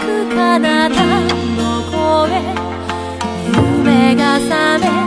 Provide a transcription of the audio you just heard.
く彼方の声夢が覚め